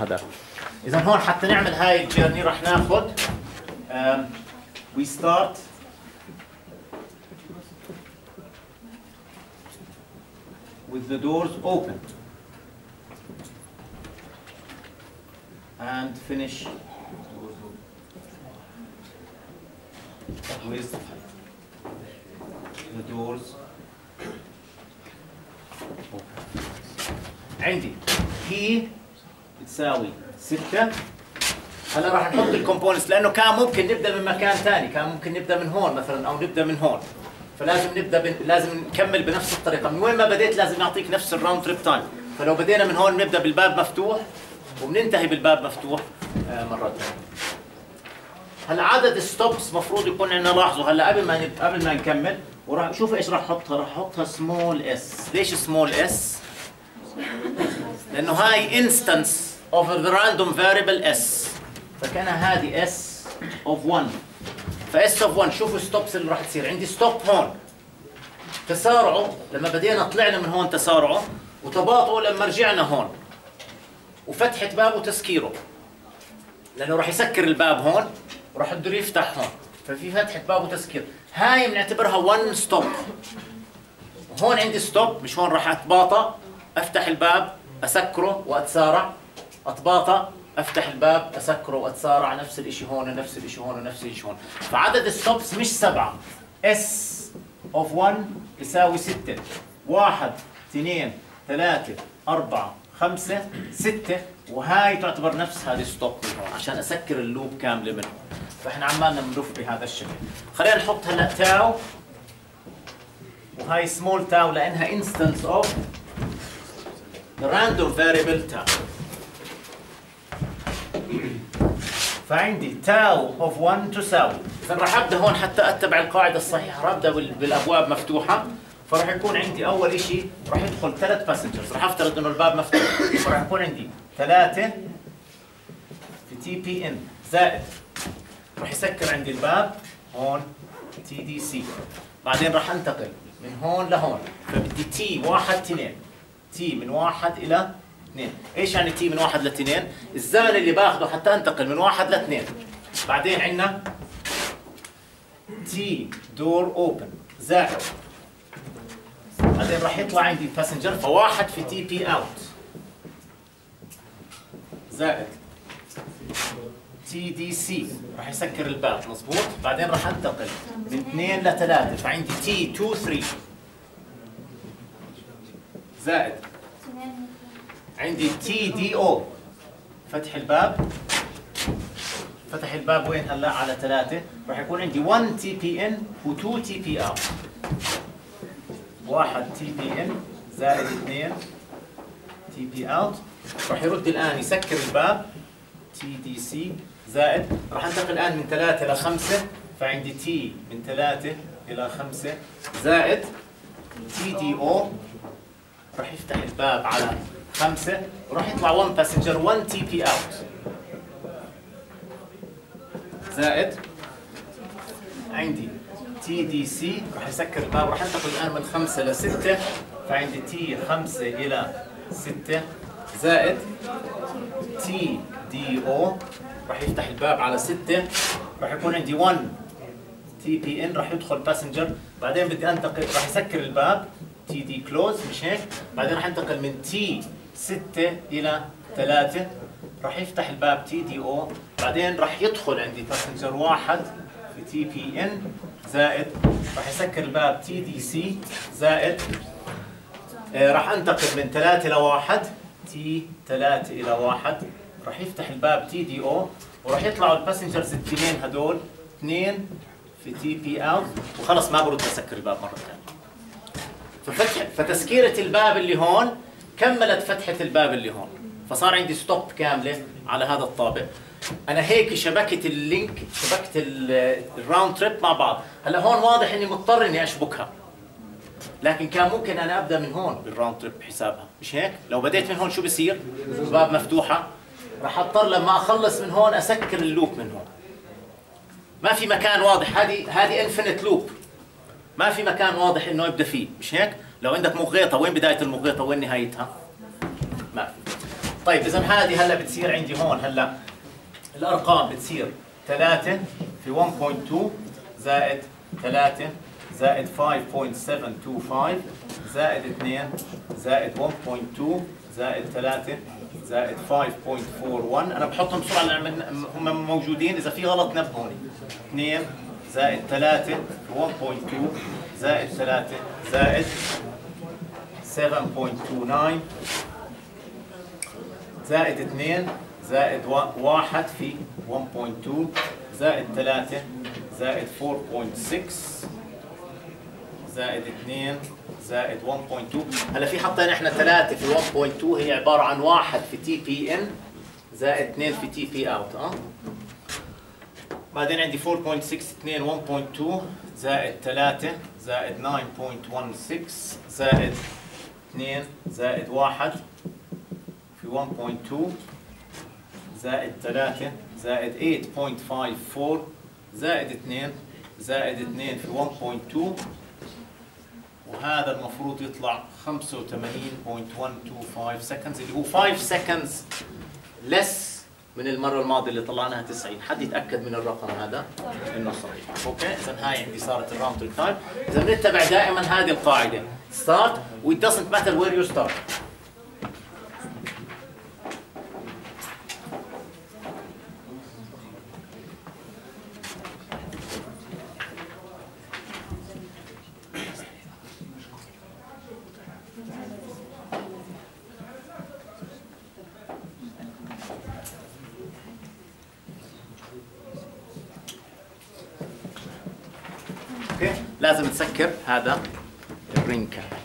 هذا. إذا هون حتى نعمل هاي ال journey راح ناخذ we start with the doors open. And finish. With the doors open. عندي هي بتساوي 6 هلا راح نحط ال components لأنه كان ممكن نبدأ من مكان ثاني كان ممكن نبدأ من هون مثلا أو نبدأ من هون. فلازم نبدأ ب... لازم نكمل بنفس الطريقة. من وين ما بديت لازم نعطيك نفس ال round trip time فلو بدينا من هون نبدأ بالباب مفتوح وبننتهي بالباب مفتوح آه مرة ثانية. هلا عدد ال stops مفروض يكون عندنا لاحظوا هلا قبل ما نب... قبل ما نكمل وراح شوف إيش راح أحطها. راح أحطها small s ليش small s لأنه هاي instance of the random variable s. فكان هذه s of 1 ف s of 1 شوفوا stops اللي راح تصير. عندي stop هون. تسارعه. لما بدينا طلعنا من هون تسارعه. وتباطؤه لما رجعنا هون. وفتحة باب وتسكيره لأنه راح يسكر الباب هون. وراح بده يفتح هون. ففي فتحة باب وتسكير هاي بنعتبرها 1 stop هون عندي stop مش هون راح أتباطأ. أفتح الباب. أسكره. وأتسارع. اتباطأ أفتح الباب اسكره وأتسارع نفس الشيء هون نفس الشيء هون نفس الشيء هون. فعدد ال stops مش سبعة. s of 1 يساوي 6 1 2 3 4 5 6 وهاي تعتبر نفس هذه stop من هون عشان أسكر ال loop كاملة منه فإحنا عمالنا بنلف بهذا الشكل. خلينا نحط هلأ tau. وهاي small tau لأنها instance of random variable tau فعندي tau of 1 تساوي راح أبدأ هون حتى أتبع القاعدة الصحيحة. راح أبدأ بالأبواب مفتوحة. فراح يكون عندي أول شيء راح يدخل ثلاث passengers راح أفترض إنه الباب مفتوح. فراح يكون عندي ثلاثة في TP in زائد. راح يسكر عندي الباب هون TDC بعدين راح أنتقل من هون لهون. فبدي T واحد اثنين. T من واحد إلى اثنين. إيش يعني T من واحد لاثنين؟ الزمن اللي باخذه حتى أنتقل من واحد لاثنين. بعدين عندنا T door open. زائد. بعدين راح يطلع عندي passenger فواحد في TP out زائد. TDC راح يسكر الباب. مظبوط؟ بعدين راح أنتقل من اثنين لثلاثة. فعندي T 2 3 زائد. عندي TDO فتح الباب. فتح الباب وين هلا؟ على ثلاثة. راح يكون عندي 1 TP in و2 TP out واحد TP in زائد اثنين TP out راح يرد الآن يسكر الباب. TDC زائد. راح انتقل الآن من ثلاثة إلى خمسة. فعندي T من ثلاثة إلى خمسة زائد TDO راح يفتح الباب على خمسة. وراح يطلع 1 passenger 1 TP out زائد عندي TDC راح يسكر الباب راح انتقل الآن من خمسة لستة فعندي T خمسة إلى ستة. زائد TDO راح يفتح الباب على ستة. راح يكون عندي 1 TP in راح يدخل passenger بعدين بدي أنتقل راح يسكر الباب. TD close مش هيك؟ بعدين راح انتقل من T 6 إلى 3 راح يفتح الباب TDO بعدين راح يدخل عندي passenger واحد في TP in زائد راح يسكر الباب TDC زائد آه راح أنتقل من 3 إلى 1 T 3 إلى 1 راح يفتح الباب TDO وراح يطلعوا ال passengers الاثنين هدول. اثنين في TP out وخلص ما برد أسكر الباب مرة ثانية. ففتح فتسكيرة الباب اللي هون كملت فتحة الباب اللي هون. فصار عندي stop كاملة على هذا الطابق أنا هيك شبكت ال link شبكت ال round trip مع بعض. هلا هون واضح إني مضطر إني أشبكها. لكن كان ممكن أنا أبدأ من هون بال round trip حسابها. مش هيك؟ لو بديت من هون شو بصير؟ الباب مفتوحة. راح أضطر لما أخلص من هون أسكر ال loop من هون. ما في مكان واضح. هذه هذه infinite loop ما في مكان واضح إنه يبدأ فيه. مش هيك؟ لو عندك مغيطه وين بداية المغيطه وين نهايتها. ما في. طيب إذا هذه هلا بتصير عندي هون هلا. الأرقام بتصير 3 في 1.2 زائد 3 زائد 5.725 زائد 2 زائد 1.2 زائد 3 زائد 5.41 أنا بحطهم بسرعة لأن هم موجودين. إذا في غلط نبهوني. 2 زائد 3 في 1.2 زائد 3 زائد 7.29 زائد 2 زائد 1 في 1.2 زائد 3 زائد 4.6 زائد 2 زائد 1.2 هلا في حطينا إحنا 3 في 1.2 هي عبارة عن 1 في تي بي ان زائد 2 في TP out آه بعدين عندي 4.62 1.2 زائد 3 زائد 9.16 زائد 2 زائد 1 في 1.2 زائد 3 زائد 8.54 زائد 2 زائد 2 في 1.2 وهذا المفروض يطلع 85.125 seconds اللي هو 5 seconds less من المرة الماضية اللي طلعناها 90 حد يتأكد من الرقم هذا؟ إنه صحيح. okay؟ اذا هاي عندي صارت trip time اذا بنتبع دائما هذه القاعدة. Start و it doesn't matter where you start? أوكي؟ لازم تسكر هذا الرينج كاب